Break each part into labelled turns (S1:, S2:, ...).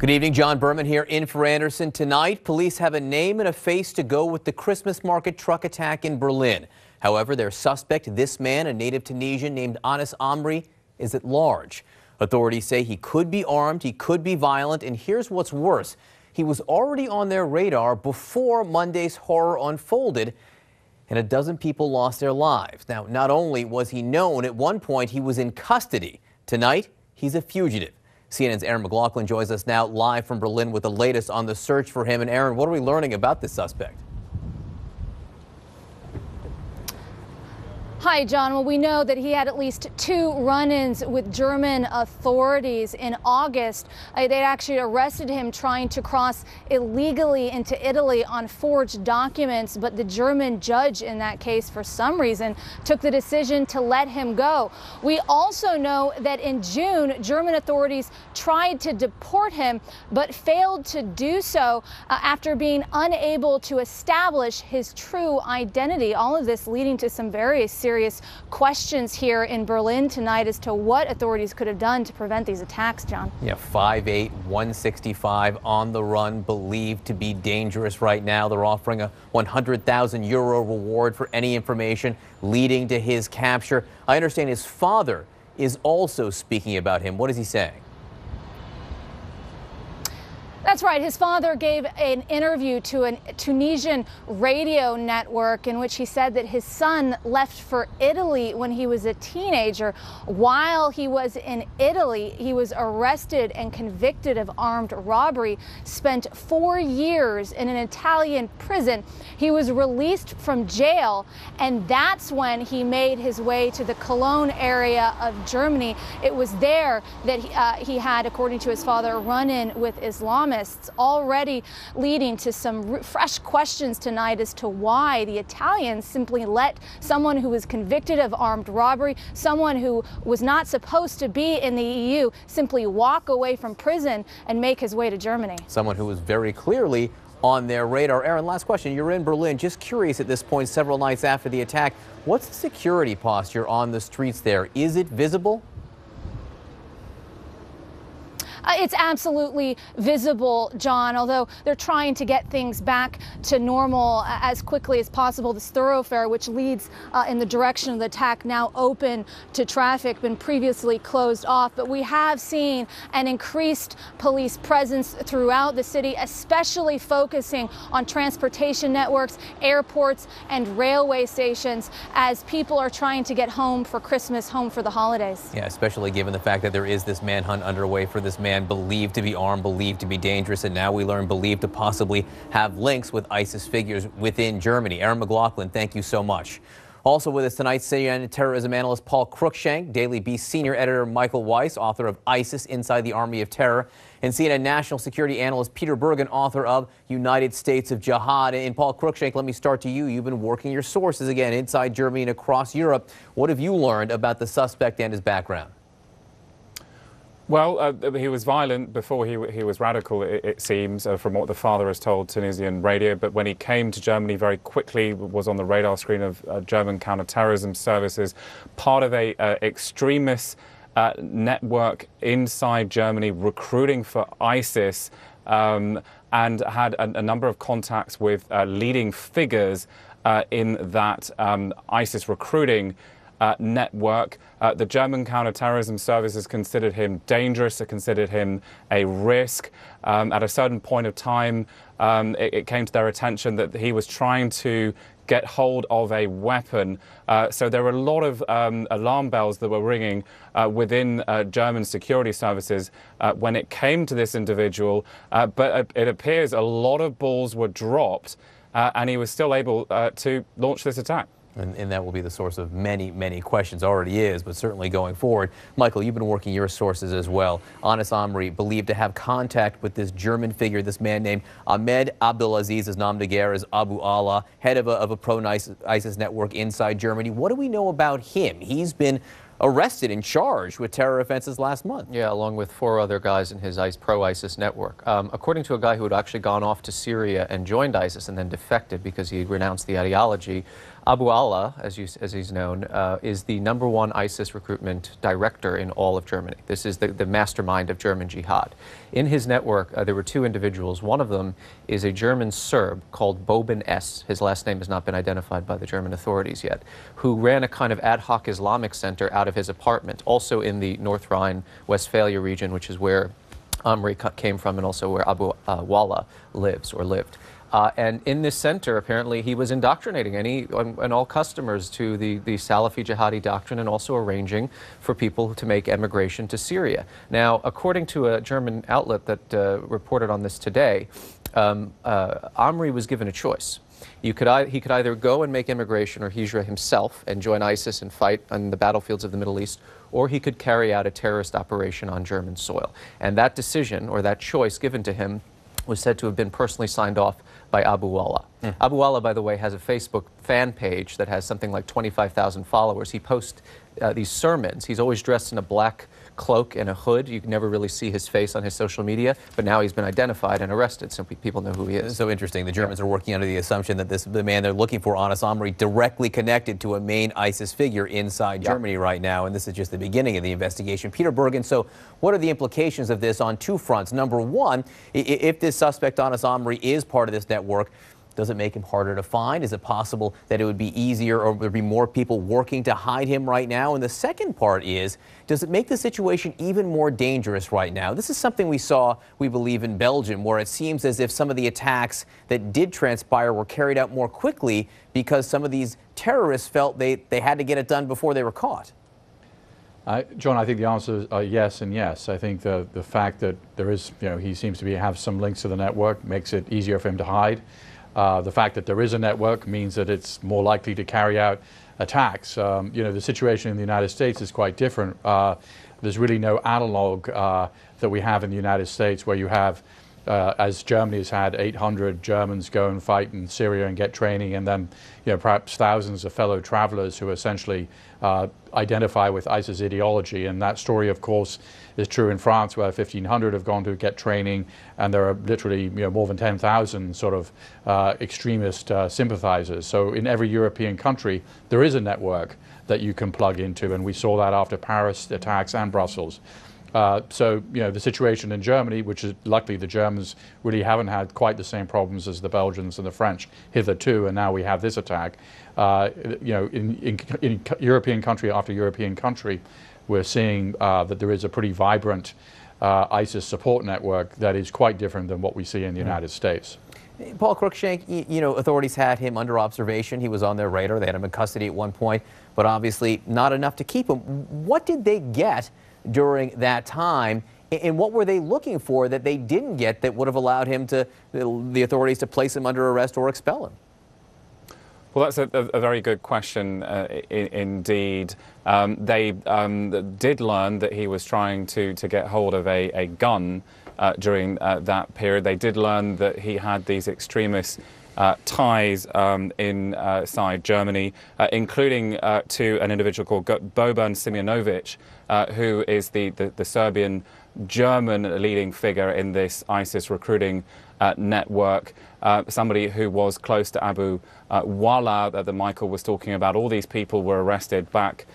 S1: Good evening, John Berman here in for Anderson. Tonight, police have a name and a face to go with the Christmas market truck attack in Berlin. However, their suspect, this man, a native Tunisian named Anis Amri, is at large. Authorities say he could be armed, he could be violent, and here's what's worse. He was already on their radar before Monday's horror unfolded, and a dozen people lost their lives. Now, not only was he known, at one point he was in custody. Tonight, he's a fugitive. CNN's Erin McLaughlin joins us now live from Berlin with the latest on the search for him. And Erin, what are we learning about this suspect?
S2: Hi, John. Well, we know that he had at least two run ins with German authorities in August. Uh, they actually arrested him trying to cross illegally into Italy on forged documents, but the German judge in that case, for some reason, took the decision to let him go. We also know that in June, German authorities tried to deport him, but failed to do so uh, after being unable to establish his true identity. All of this leading to some very serious serious questions here in Berlin tonight as to what authorities could have done to prevent these attacks, John.
S1: Yeah, 5'8", 165 on the run, believed to be dangerous right now. They're offering a 100,000 euro reward for any information leading to his capture. I understand his father is also speaking about him. What is he saying?
S2: That's right. His father gave an interview to a Tunisian radio network in which he said that his son left for Italy when he was a teenager. While he was in Italy, he was arrested and convicted of armed robbery, spent four years in an Italian prison. He was released from jail, and that's when he made his way to the Cologne area of Germany. It was there that he, uh, he had, according to his father, run in with Islam Already leading to some fresh questions tonight as to why the Italians simply let someone who was convicted of armed robbery, someone who was not supposed to be in the EU, simply walk away from prison and make his way to Germany.
S1: Someone who was very clearly on their radar. Erin, last question. You're in Berlin. Just curious at this point, several nights after the attack, what's the security posture on the streets there? Is it visible?
S2: Uh, it's absolutely visible, John, although they're trying to get things back to normal uh, as quickly as possible. This thoroughfare, which leads uh, in the direction of the attack, now open to traffic, been previously closed off. But we have seen an increased police presence throughout the city, especially focusing on transportation networks, airports, and railway stations as people are trying to get home for Christmas, home for the holidays.
S1: Yeah, especially given the fact that there is this manhunt underway for this man man believed to be armed, believed to be dangerous, and now we learn believed to possibly have links with ISIS figures within Germany. Erin McLaughlin, thank you so much. Also with us tonight, CNN terrorism analyst Paul Cruickshank, Daily Beast senior editor Michael Weiss, author of ISIS Inside the Army of Terror, and CNN national security analyst Peter Bergen, author of United States of Jihad. And Paul Cruickshank, let me start to you. You've been working your sources again inside Germany and across Europe. What have you learned about the suspect and his background?
S3: Well, uh, he was violent before he, he was radical, it, it seems, uh, from what the father has told Tunisian radio. But when he came to Germany very quickly, was on the radar screen of uh, German counterterrorism services, part of a uh, extremist uh, network inside Germany recruiting for ISIS. Um, and had a, a, number of contacts with uh, leading figures in that um, ISIS recruiting uh, network. Uh, the German counterterrorism services considered him dangerous, they considered him a risk. Um, at a certain point of time, um, it, it, came to their attention that he was trying to get hold of a weapon. Uh, so there were a lot of um, alarm bells that were ringing uh, within uh, German security services uh, when it came to this individual. Uh, but it appears a lot of balls were dropped, uh, and he was still able to launch this attack.
S1: And, and, that will be the source of many, many questions. Already is, but certainly going forward. Michael, you've been working your sources as well. Anis Amri believed to have contact with this German figure, this man named Ahmed Abdulaziz, as nom de guerre is Abu Walaa, head of a, of a pro-ISIS network inside Germany. What do we know about him? He's been arrested and charged with terror offenses last month.
S4: Yeah, along with four other guys in his pro-ISIS network. Um, according to a guy who had actually gone off to Syria and joined ISIS and then defected because he renounced the ideology, Abu Walaa, as, you, as he's known, uh, is the number one ISIS recruitment director in all of Germany. This is the, the mastermind of German jihad. In his network, uh, there were two individuals. One of them is a German Serb called Boban S. His last name has not been identified by the German authorities yet, who ran a kind of ad hoc Islamic center out of his apartment, also in the North Rhine Westphalia region, which is where Amri came from and also where Abu uh, lives or lived. Uh, and in this center, apparently, he was indoctrinating any and all customers to the, the Salafi jihadi doctrine and also arranging for people to make emigration to Syria. Now, according to a German outlet that uh, reported on this today, um, uh, Amri was given a choice. You could, he could either go and make immigration or hijra himself and join ISIS and fight on the battlefields of the Middle East, or he could carry out a terrorist operation on German soil. And that decision, or that choice given to him, was said to have been personally signed off by Abu Walaa. Mm. Abu Walaa, by the way, has a Facebook fan page that has something like 25,000 followers. He posts uh, these sermons. He's always dressed in a black cloak and a hood. You can never really see his face on his social media, but now he's been identified and arrested, so people know who he is.
S1: So interesting. The Germans yeah. are working under the assumption that this the man they're looking for, Anas Amri, directly connected to a main ISIS figure inside yeah. Germany right now, and this is just the beginning of the investigation. Peter Bergen, so what are the implications of this on two fronts? Number one, if this suspect, Anas Amri, is part of this network, does it make him harder to find? Is it possible that it would be easier or there'd be more people working to hide him right now? And the second part is, does it make the situation even more dangerous right now? This is something we saw, we believe, in Belgium, where it seems as if some of the attacks that did transpire were carried out more quickly because some of these terrorists felt they, they had to get it done before they were caught.
S5: Uh, John, I think the answer is uh, yes and yes. I think the, the fact that there is, you know, he seems to be have some links to the network makes it easier for him to hide. Uh, the fact that there is a network means that it's more likely to carry out attacks. Um, you know, the situation in the United States is quite different. Uh, there's really no analog uh, that we have in the United States where you have uh, as Germany has had 800 Germans go and fight in Syria and get training, and then you know, perhaps thousands of fellow travelers who essentially uh, identify with ISIS ideology. And that story, of course, is true in France, where 1,500 have gone to get training, and there are literally you know, more than 10,000 sort of uh, extremist uh, sympathizers. So in every European country, there is a network that you can plug into, and we saw that after Paris attacks and Brussels. Uh, so, you know, the situation in Germany, which is luckily the Germans really haven't had quite the same problems as the Belgians and the French hitherto, and now we have this attack. Uh, you know, in, in, in, European country after European country, we're seeing uh, that there is a pretty vibrant uh, ISIS support network that is quite different than what we see in the mm. United States.
S1: Paul Cruickshank, you know, authorities had him under observation. He was on their radar. They had him in custody at one point, but obviously not enough to keep him. What did they get during that time. And what were they looking for that they didn't get that would have allowed him to, the authorities to place him under arrest or expel him?
S3: Well, that's a, a, very good question uh, indeed. Um, they um, did learn that he was trying to, to get hold of a, a gun uh, during uh, that period. They did learn that he had these extremist uh, ties um, inside Germany, uh, including uh, to an individual called Boban Simeonovic, uh, who is the, the, the, Serbian German leading figure in this ISIS recruiting uh, network. Uh, somebody who was close to Abu uh, Walaa that, that, Michael was talking about. All these people were arrested back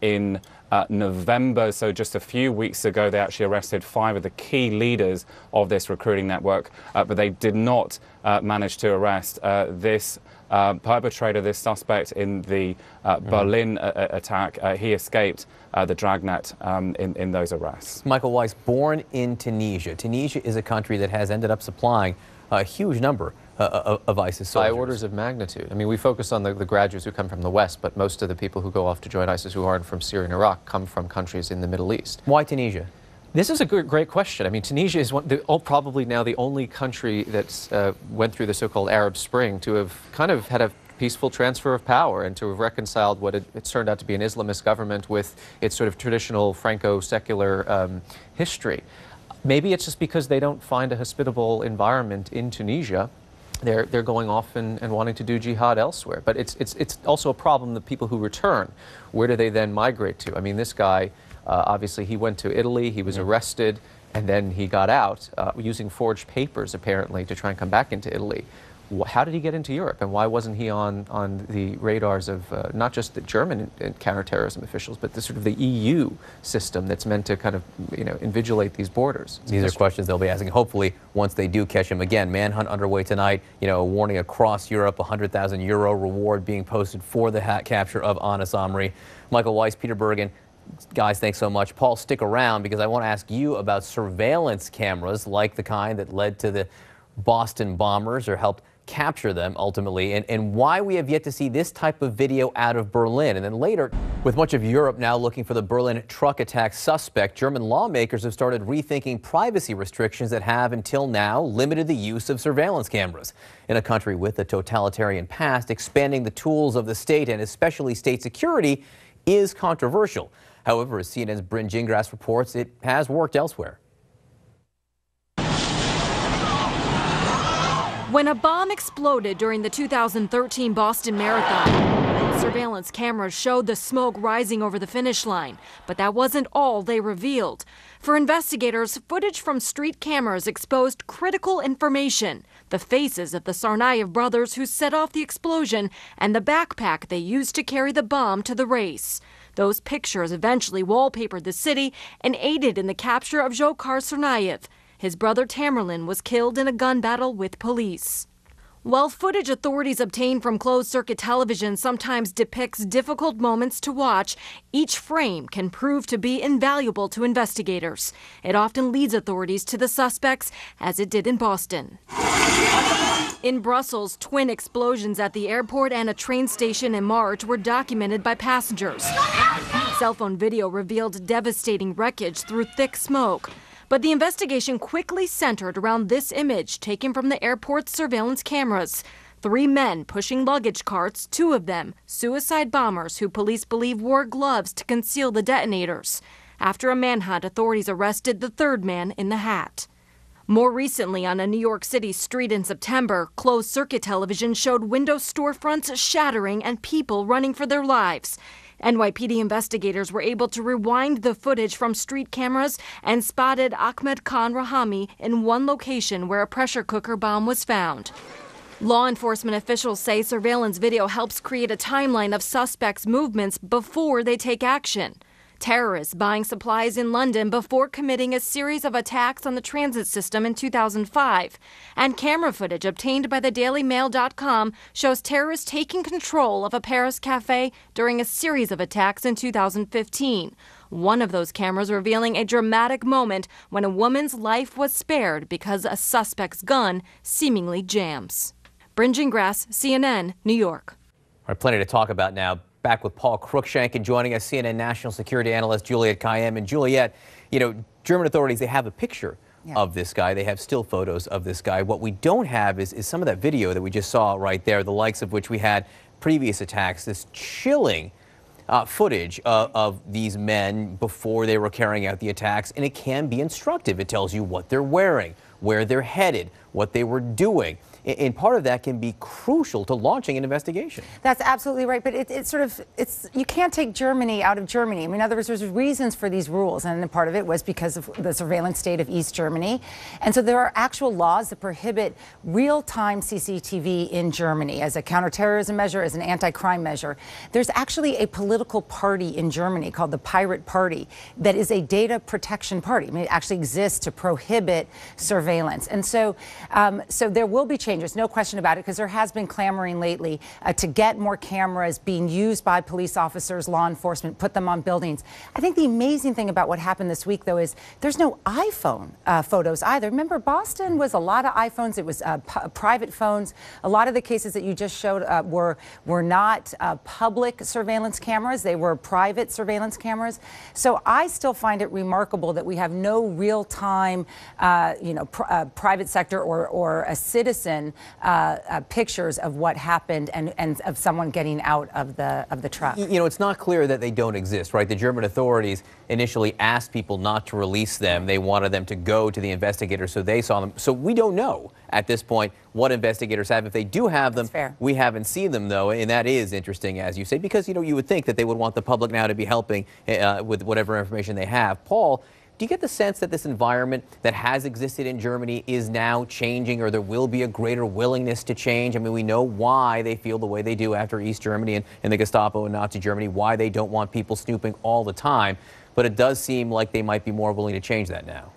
S3: in uh, November. So just a few weeks ago, they actually arrested five of the key leaders of this recruiting network, but they did not manage to arrest this uh, perpetrator, this suspect in the uh, mm-hmm. Berlin uh, attack, uh, he escaped uh, the dragnet um, in, in those arrests.
S1: Michael Weiss, born in Tunisia. Tunisia is a country that has ended up supplying a huge number uh, of ISIS soldiers.
S4: By orders of magnitude. I mean, we focus on the, the, graduates who come from the West, but most of the people who go off to join ISIS who aren't from Syria and Iraq come from countries in the Middle East.
S1: Why Tunisia?
S4: This is a good, great question. I mean, Tunisia is one, the, oh, probably now the only country that uh, went through the so-called Arab Spring to have kind of had a peaceful transfer of power and to have reconciled what it, it turned out to be an Islamist government with its sort of traditional Franco-secular um, history. Maybe it's just because they don't find a hospitable environment in Tunisia they're, they're going off and, and wanting to do jihad elsewhere. But it's, it's, it's also a problem the people who return. Where do they then migrate to? I mean, this guy uh, obviously, he went to Italy, he was arrested, and then he got out uh, using forged papers, apparently, to try and come back into Italy. How did he get into Europe, and why wasn't he on on the radars of uh, not just the German counterterrorism officials, but the sort of the EU system that's meant to kind of you know invigilate these borders?
S1: These are questions they'll be asking. Hopefully, once they do catch him again, manhunt underway tonight. You know, a warning across Europe, 100,000 euro reward being posted for the capture of Anas Amri. Michael Weiss, Peter Bergen. Guys, thanks so much. Paul, stick around because I want to ask you about surveillance cameras like the kind that led to the Boston bombers or helped capture them ultimately, and, and why we have yet to see this type of video out of Berlin. And then later, with much of Europe now looking for the Berlin truck attack suspect, German lawmakers have started rethinking privacy restrictions that have until now limited the use of surveillance cameras. In a country with a totalitarian past, expanding the tools of the state and especially state security is controversial. However, as CNN's Bryn Gingras reports, it has worked elsewhere.
S6: When a bomb exploded during the 2013 Boston Marathon, surveillance cameras showed the smoke rising over the finish line, but that wasn't all they revealed. For investigators, footage from street cameras exposed critical information the faces of the Tsarnaev brothers who set off the explosion and the backpack they used to carry the bomb to the race. Those pictures eventually wallpapered the city and aided in the capture of Dzhokhar Tsarnaev. His brother Tamerlan was killed in a gun battle with police. While footage authorities obtain from closed circuit television sometimes depicts difficult moments to watch, each frame can prove to be invaluable to investigators. It often leads authorities to the suspects, as it did in Boston. In Brussels, twin explosions at the airport and a train station in March were documented by passengers. Cell phone video revealed devastating wreckage through thick smoke. But the investigation quickly centered around this image taken from the airport's surveillance cameras. Three men pushing luggage carts, two of them suicide bombers who police believe wore gloves to conceal the detonators. After a manhunt, authorities arrested the third man in the hat. More recently, on a New York City street in September, closed circuit television showed window storefronts shattering and people running for their lives. NYPD investigators were able to rewind the footage from street cameras and spotted Ahmed Khan Rahami in one location where a pressure cooker bomb was found. Law enforcement officials say surveillance video helps create a timeline of suspects' movements before they take action. Terrorists buying supplies in London before committing a series of attacks on the transit system in 2005. And camera footage obtained by the DailyMail.com shows terrorists taking control of a Paris cafe during a series of attacks in 2015. One of those cameras revealing a dramatic moment when a woman's life was spared because a suspect's gun seemingly jams. Bryn Gingras, CNN, New York.
S1: Right, plenty to talk about now. Back with Paul Cruickshank and joining us, CNN national security analyst Juliette Kayyem. And Juliette, you know, German authorities, they have a picture yeah. of this guy. They have still photos of this guy. What we don't have is, is some of that video that we just saw right there, the likes of which we had previous attacks, this chilling uh, footage of, of, these men before they were carrying out the attacks, and it can be instructive. It tells you what they're wearing, where they're headed, what they were doing and part of that can be crucial to launching an investigation.
S7: That's absolutely right. But it, it's sort of, it's you can't take Germany out of Germany. I mean, in other words, there's reasons for these rules, and part of it was because of the surveillance state of East Germany. And so there are actual laws that prohibit real-time CCTV in Germany as a counterterrorism measure, as an anti-crime measure. There's actually a political party in Germany called the Pirate Party that is a data protection party. I mean, it actually exists to prohibit surveillance. And so, um, so there will be changes changes, no question about it, because there has been clamoring lately uh, to get more cameras being used by police officers, law enforcement, put them on buildings. I think the amazing thing about what happened this week, though, is there's no iPhone uh, photos either. Remember, Boston was a lot of iPhones. It was uh, private phones. A lot of the cases that you just showed uh, were were not uh, public surveillance cameras. They were private surveillance cameras. So I still find it remarkable that we have no real-time, uh, you know, pr private sector or or a citizen uh, uh, pictures of what happened and, and of someone getting out of the of the truck.
S1: You know, it's not clear that they don't exist, right? The German authorities initially asked people not to release them. They wanted them to go to the investigators so they saw them. So we don't know at this point what investigators have. If they do have them, we haven't seen them though, and that is interesting, as you say, because you know you would think that they would want the public now to be helping uh, with whatever information they have. Paul Do you get the sense that this environment that has existed in Germany is now changing or there will be a greater willingness to change? I mean, we know why they feel the way they do after East Germany and, and the Gestapo and Nazi Germany, why they don't want people snooping all the time. But it does seem like they might be more willing to change that now.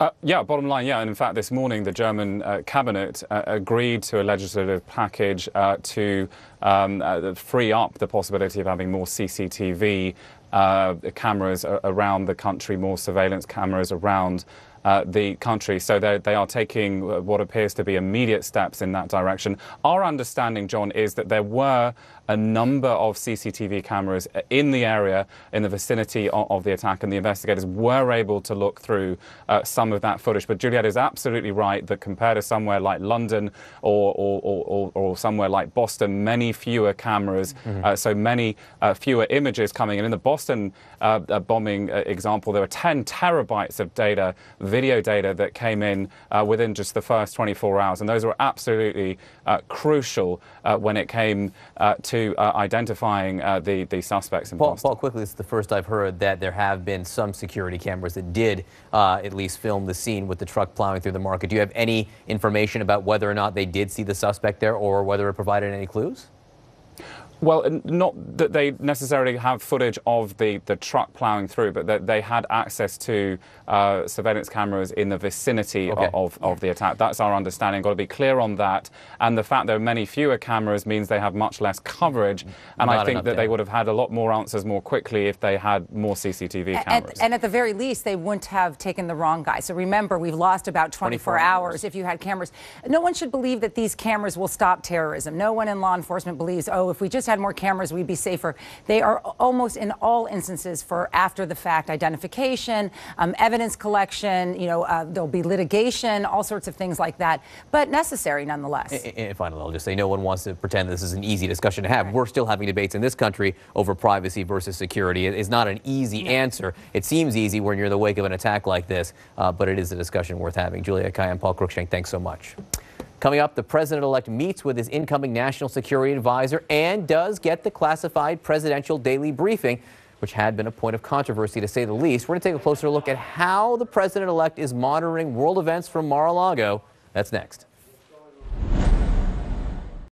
S3: Uh, yeah, bottom line, yeah. And in fact, this morning, the German uh, cabinet uh, agreed to a legislative package uh, to um, uh, free up the possibility of having more CCTV uh, cameras around the country, more surveillance cameras around uh, the country. So they are taking what appears to be immediate steps in that direction. Our understanding, John, is that there were a number of CCTV cameras in the area, in the vicinity of, of the attack, and the investigators were able to look through uh, some of that footage. But Juliette is absolutely right that compared to somewhere like London or, or, or, or somewhere like Boston, many fewer cameras, mm-hmm. uh, so many uh, fewer images coming in. In the Boston uh, uh, bombing uh, example, there were 10 terabytes of data, video data, that came in within just the first 24 hours, and those were absolutely crucial when it came to to uh, identifying uh, the, the suspects in
S1: Paul,
S3: Boston.
S1: Paul, quickly, this is the first I've heard that there have been some security cameras that did uh, at least film the scene with the truck plowing through the market. Do you have any information about whether or not they did see the suspect there or whether it provided any clues?
S3: Well, not that they necessarily have footage of the, the truck ploughing through, but that they had access to uh, surveillance cameras in the vicinity okay. of, of the attack. That's our understanding. Got to be clear on that. And the fact there are many fewer cameras means they have much less coverage. And Not I think that data. they would have had a lot more answers more quickly if they had more CCTV cameras.
S7: And, and, at the very least, they wouldn't have taken the wrong guy. So remember, we've lost about 24, 24 hours. hours if you had cameras. No one should believe that these cameras will stop terrorism. No one in law enforcement believes, oh, if we just had more cameras, we'd be safer. They are almost in all instances for after the fact identification, um, evidence collection, you know, uh, there'll be litigation, all sorts of things like that, but necessary nonetheless.
S1: And, and finally, I'll just say no one wants to pretend this is an easy discussion to have. Right. We're still having debates in this country over privacy versus security. It's not an easy no. answer. It seems easy when you're in the wake of an attack like this, uh, but it is a discussion worth having. Juliette Kayyem and Paul Cruickshank, thanks so much. Coming up, the president-elect meets with his incoming national security advisor and does get the classified presidential daily briefing, which had been a point of controversy to say the least. We're going to take a closer look at how the president-elect is monitoring world events from Mar-a-Lago. That's next.